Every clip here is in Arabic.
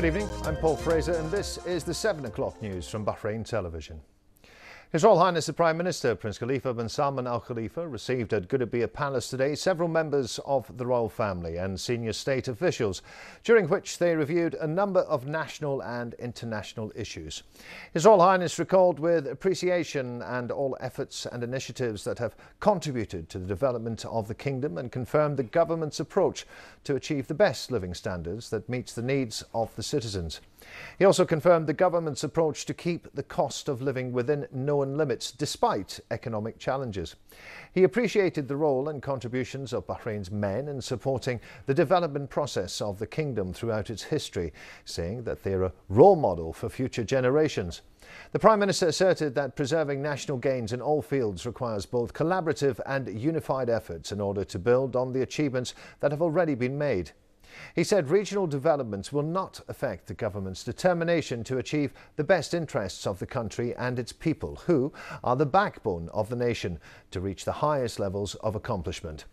Good evening, I'm Paul Fraser, and this is the 7 o'clock news from Bahrain Television. His Royal Highness the Prime Minister, Prince Khalifa bin Salman Al Khalifa, received at Gudaibiya Palace today several members of the royal family and senior state officials, during which they reviewed a number of national and international issues. His Royal Highness recalled with appreciation and all efforts and initiatives that have contributed to the development of the kingdom and confirmed the government's approach to achieve the best living standards that meets the needs of the citizens. He also confirmed the government's approach to keep the cost of living within known limits despite economic challenges. He appreciated the role and contributions of Bahrain's men in supporting the development process of the kingdom throughout its history, saying that they're a role model for future generations. The Prime Minister asserted that preserving national gains in all fields requires both collaborative and unified efforts in order to build on the achievements that have already been made. He said regional developments will not affect the government's determination to achieve the best interests of the country and its people, who are the backbone of the nation, to reach the highest levels of accomplishment.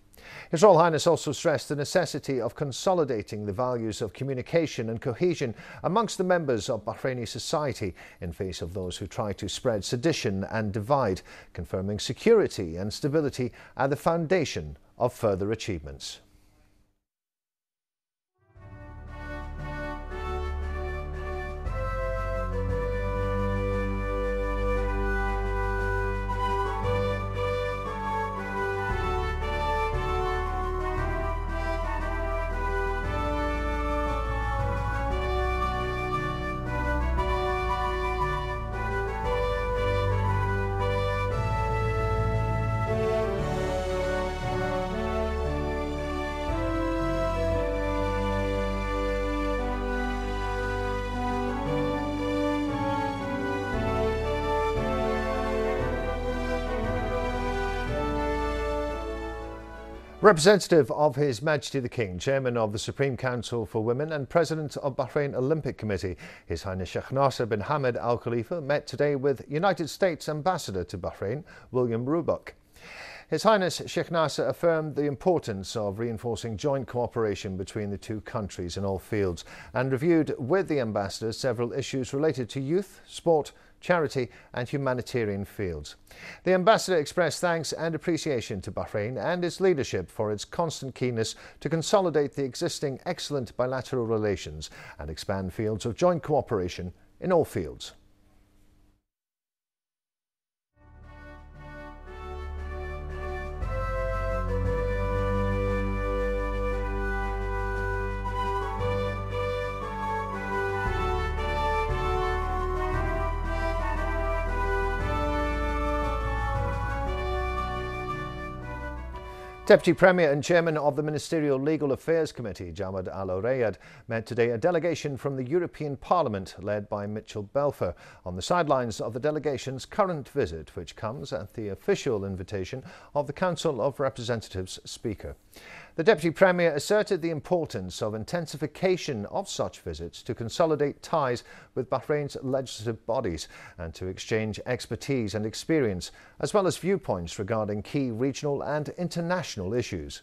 His Royal Highness also stressed the necessity of consolidating the values of communication and cohesion amongst the members of Bahraini society in face of those who try to spread sedition and divide, confirming security and stability are the foundation of further achievements. Representative of His Majesty the King, Chairman of the Supreme Council for Women and President of Bahrain Olympic Committee, His Highness Sheikh Nasser bin Hamad Al Khalifa met today with United States Ambassador to Bahrain, William Roebuck. His Highness Sheikh Nasser affirmed the importance of reinforcing joint cooperation between the two countries in all fields and reviewed with the ambassador several issues related to youth, sport, charity and humanitarian fields. The ambassador expressed thanks and appreciation to Bahrain and its leadership for its constant keenness to consolidate the existing excellent bilateral relations and expand fields of joint cooperation in all fields. Deputy Premier and Chairman of the Ministerial Legal Affairs Committee, Jamad Al Orayed, met today a delegation from the European Parliament led by Mitchell Belfer on the sidelines of the delegation's current visit, which comes at the official invitation of the Council of Representatives Speaker. The Deputy Premier asserted the importance of intensification of such visits to consolidate ties with Bahrain's legislative bodies and to exchange expertise and experience, as well as viewpoints regarding key regional and international issues.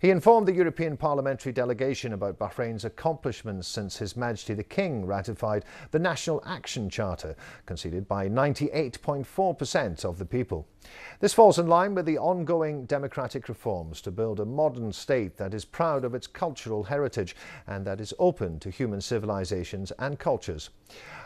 He informed the European Parliamentary delegation about Bahrain's accomplishments since His Majesty the King ratified the National Action Charter, conceded by 98.4% of the people. This falls in line with the ongoing democratic reforms to build a modern state that is proud of its cultural heritage and that is open to human civilizations and cultures.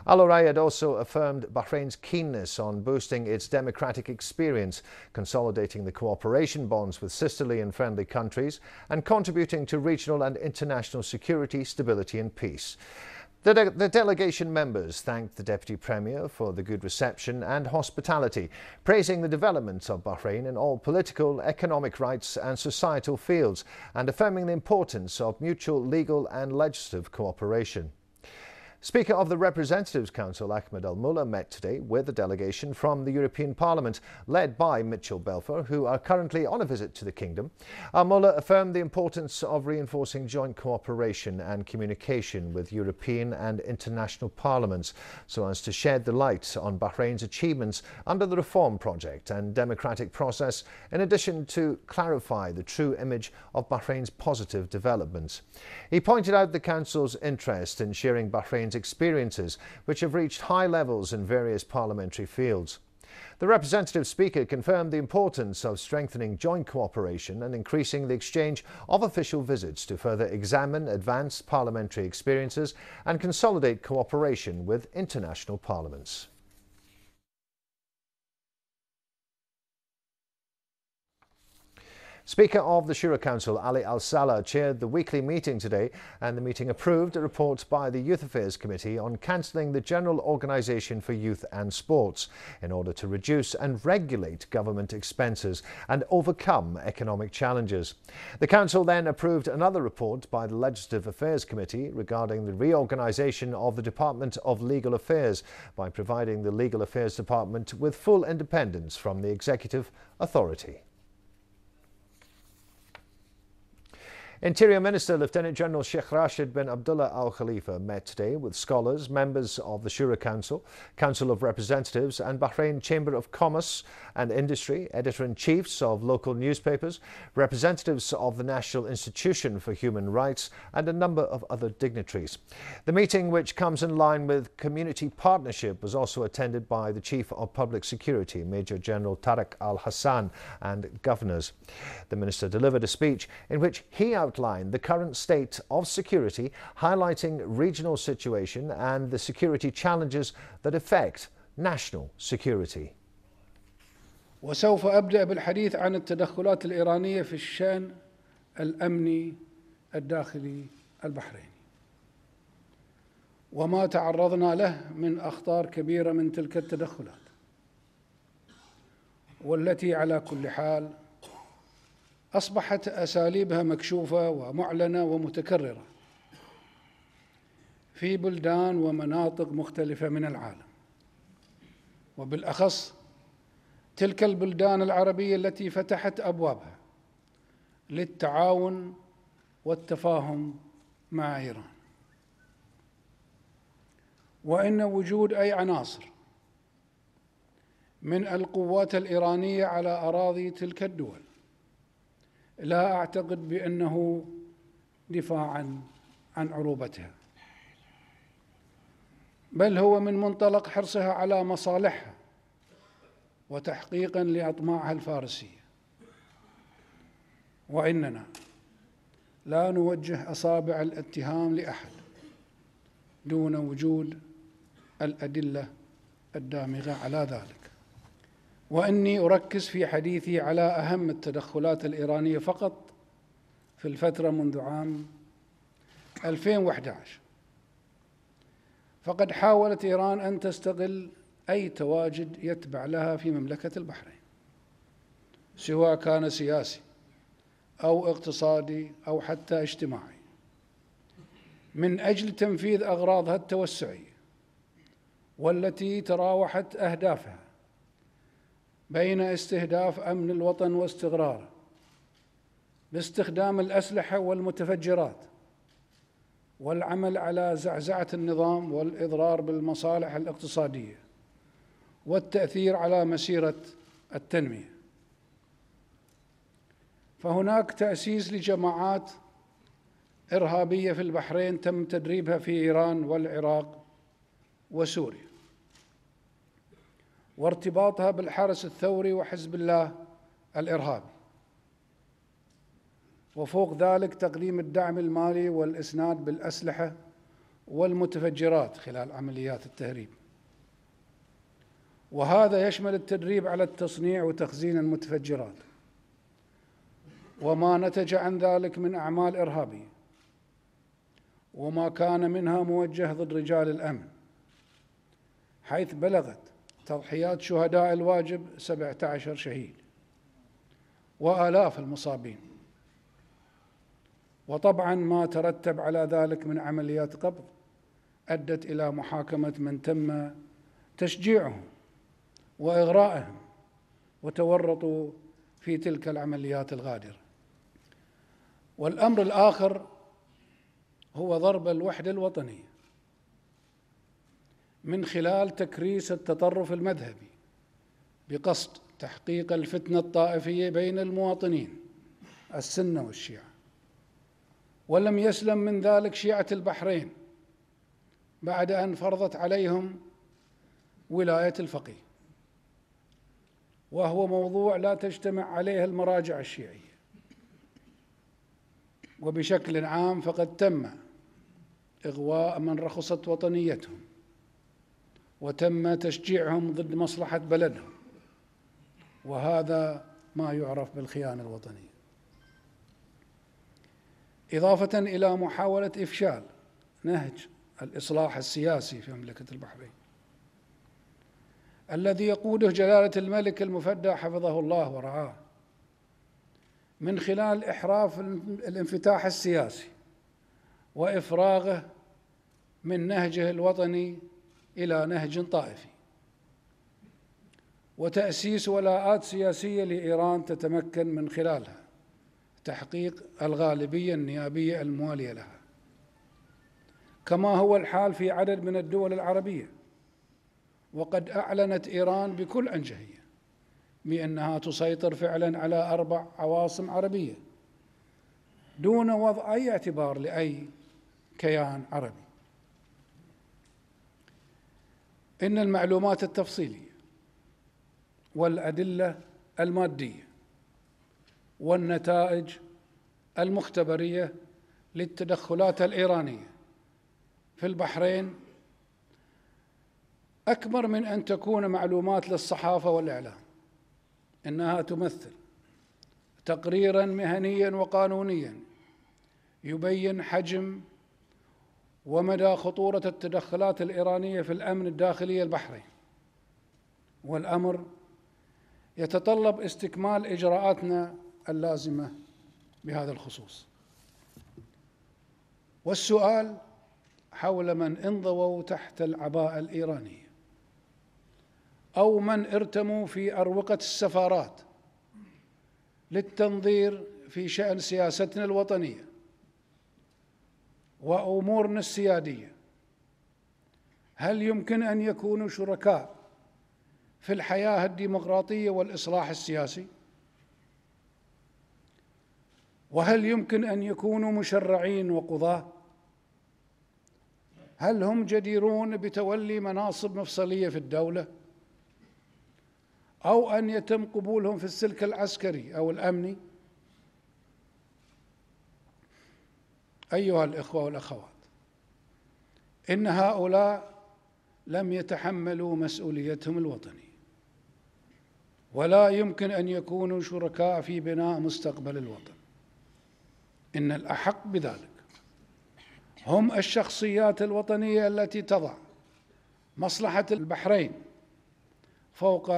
Al Orayed also affirmed Bahrain's keenness on boosting its democratic experience, consolidating the cooperation bonds with sisterly and friendly countries, and contributing to regional and international security, stability and peace. The, de the, delegation members thanked the Deputy Premier for the good reception and hospitality, praising the development of Bahrain in all political, economic rights and societal fields, and affirming the importance of mutual legal and legislative cooperation. Speaker of the Representatives Council Ahmed Al Mullah met today with a delegation from the European Parliament, led by Mitchell Balfour, who are currently on a visit to the Kingdom. Al Mullah affirmed the importance of reinforcing joint cooperation and communication with European and international parliaments so as to shed the light on Bahrain's achievements under the reform project and democratic process, in addition to clarify the true image of Bahrain's positive developments. He pointed out the Council's interest in sharing Bahrain's experiences, which have reached high levels in various parliamentary fields. The representative speaker confirmed the importance of strengthening joint cooperation and increasing the exchange of official visits to further examine advanced parliamentary experiences and consolidate cooperation with international parliaments. Speaker of the Shura Council, Ali Al Salah, chaired the weekly meeting today, and the meeting approved a report by the Youth Affairs Committee on cancelling the General Organisation for Youth and Sports in order to reduce and regulate government expenses and overcome economic challenges. The Council then approved another report by the Legislative Affairs Committee regarding the reorganisation of the Department of Legal Affairs by providing the Legal Affairs Department with full independence from the Executive Authority. Interior Minister Lieutenant General Sheikh Rashid bin Abdullah Al Khalifa met today with scholars, members of the Shura Council, Council of Representatives, and Bahrain Chamber of Commerce and Industry, editor in chiefs of local newspapers, representatives of the National Institution for Human Rights, and a number of other dignitaries. The meeting, which comes in line with community partnership, was also attended by the Chief of Public Security, Major General Tariq Al Hassan, and governors. The minister delivered a speech in which he outlined the current state of security, highlighting regional situation and the security challenges that affect national security. وسوف ابدا بالحديث عن التدخلات الايرانيه في الشان الامني الداخلي البحريني وما تعرضنا له من اخطار كبيره من تلك التدخلات والتي على كل حال أصبحت أساليبها مكشوفة ومعلنة ومتكررة في بلدان ومناطق مختلفة من العالم. وبالأخص تلك البلدان العربية التي فتحت أبوابها للتعاون والتفاهم مع إيران. وإن وجود أي عناصر من القوات الإيرانية على أراضي تلك الدول لا أعتقد بأنه دفاعا عن عروبتها بل هو من منطلق حرصها على مصالحها وتحقيقا لأطماعها الفارسيه وإننا لا نوجه أصابع الاتهام لأحد دون وجود الأدلة الدامغة على ذلك. واني اركز في حديثي على اهم التدخلات الايرانية فقط في الفترة منذ عام 2011 فقد حاولت ايران ان تستغل اي تواجد يتبع لها في مملكة البحرين سواء كان سياسي أو اقتصادي أو حتى اجتماعي من أجل تنفيذ اغراضها التوسعية والتي تراوحت اهدافها. بين استهداف أمن الوطن واستقراره باستخدام الأسلحة والمتفجرات والعمل على زعزعة النظام والإضرار بالمصالح الاقتصادية والتأثير على مسيرة التنمية. فهناك تأسيس لجماعات إرهابية في البحرين تم تدريبها في إيران والعراق وسوريا. وارتباطها بالحرس الثوري وحزب الله الإرهابي. وفوق ذلك تقديم الدعم المالي والإسناد بالأسلحة والمتفجرات خلال عمليات التهريب. وهذا يشمل التدريب على التصنيع وتخزين المتفجرات. وما نتج عن ذلك من أعمال إرهابية. وما كان منها موجه ضد رجال الأمن. حيث بلغت تضحيات شهداء الواجب 17 شهيد وآلاف المصابين. وطبعا ما ترتب على ذلك من عمليات قبض أدت إلى محاكمة من تم تشجيعهم وإغرائهم وتورطوا في تلك العمليات الغادرة. والأمر الآخر هو ضرب الوحدة الوطنية من خلال تكريس التطرف المذهبي بقصد تحقيق الفتنة الطائفية بين المواطنين السنة والشيعة. ولم يسلم من ذلك شيعة البحرين بعد أن فرضت عليهم ولاية الفقيه. وهو موضوع لا تجتمع عليه المراجع الشيعية. وبشكل عام فقد تم إغواء من رخصت وطنيتهم. وتم تشجيعهم ضد مصلحة بلدهم. وهذا ما يعرف بالخيانة الوطنية. إضافة إلى محاولة إفشال نهج الإصلاح السياسي في مملكة البحرين الذي يقوده جلالة الملك المفدى حفظه الله ورعاه من خلال إحراف الانفتاح السياسي وإفراغه من نهجه الوطني إلى نهج طائفي. وتأسيس ولاءات سياسية لإيران تتمكن من خلالها. تحقيق الغالبية النيابية الموالية لها. كما هو الحال في عدد من الدول العربية. وقد أعلنت إيران بكل أنجهية بأنها تسيطر فعلا على أربع عواصم عربية. دون وضع أي اعتبار لأي كيان عربي. إن المعلومات التفصيلية والأدلة المادية والنتائج المختبرية للتدخلات الإيرانية في البحرين أكبر من أن تكون معلومات للصحافة والإعلام إنها تمثل تقريرا مهنيا وقانونيا يبين حجم ومدى خطورة التدخلات الإيرانية في الأمن الداخلي البحرين والأمر يتطلب استكمال إجراءاتنا اللازمة بهذا الخصوص. والسؤال حول من انضووا تحت العباءة الإيرانية أو من ارتموا في أروقة السفارات للتنظير في شأن سياستنا الوطنية. وأمورنا السيادية هل يمكن أن يكونوا شركاء في الحياة الديمقراطية والإصلاح السياسي؟ وهل يمكن أن يكونوا مشرعين وقضاة؟ هل هم جديرون بتولي مناصب مفصلية في الدولة؟ أو أن يتم قبولهم في السلك العسكري أو الأمني أيها الإخوة والأخوات إن هؤلاء لم يتحملوا مسؤوليتهم الوطني ولا يمكن أن يكونوا شركاء في بناء مستقبل الوطن. إن الأحق بذلك هم الشخصيات الوطنية التي تضع مصلحة البحرين فوق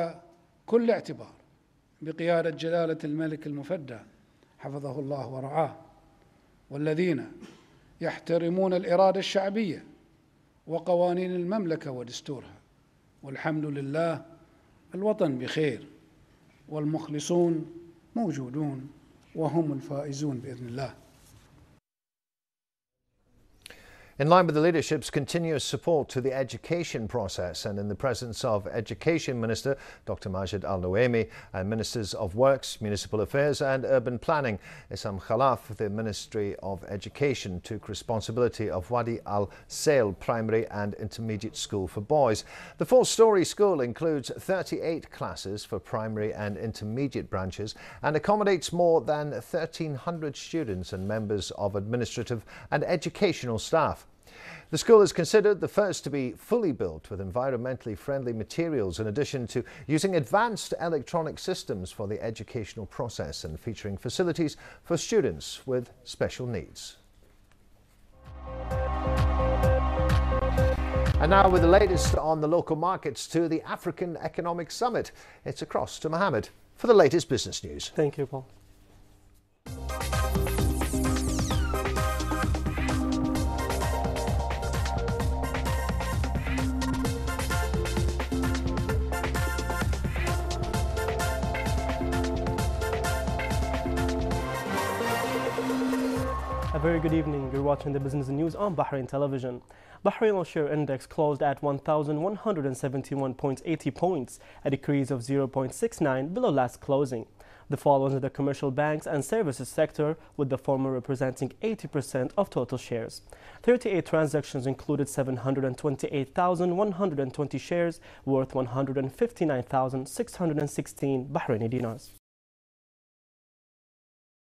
كل اعتبار بقيادة جلالة الملك المفدى حفظه الله ورعاه. والذين يحترمون الإرادة الشعبية وقوانين المملكة ودستورها. والحمد لله الوطن بخير والمخلصون موجودون وهم الفائزون بإذن الله. In line with the leadership's continuous support to the education process and in the presence of Education Minister Dr. Majid Al Nuaimi and Ministers of Works, Municipal Affairs and Urban Planning, Isam Khalaf, the Ministry of Education, took responsibility of Wadi Al Sail Primary and Intermediate School for Boys. The four story school includes 38 classes for primary and intermediate branches and accommodates more than 1,300 students and members of administrative and educational staff. The school is considered the first to be fully built with environmentally friendly materials in addition to using advanced electronic systems for the educational process and featuring facilities for students with special needs. And now with the latest on the local markets to the African Economic Summit, it's across to Mohammed for the latest business news. Thank you, Paul. Very good evening. You're watching the business news on Bahrain Television. Bahrain All Share Index closed at 1,171.80 points, a decrease of 0.69 below last closing. The fall was in the commercial banks and services sector, with the former representing 80% of total shares. 38 transactions included 728,120 shares worth 159,616 Bahraini dinars.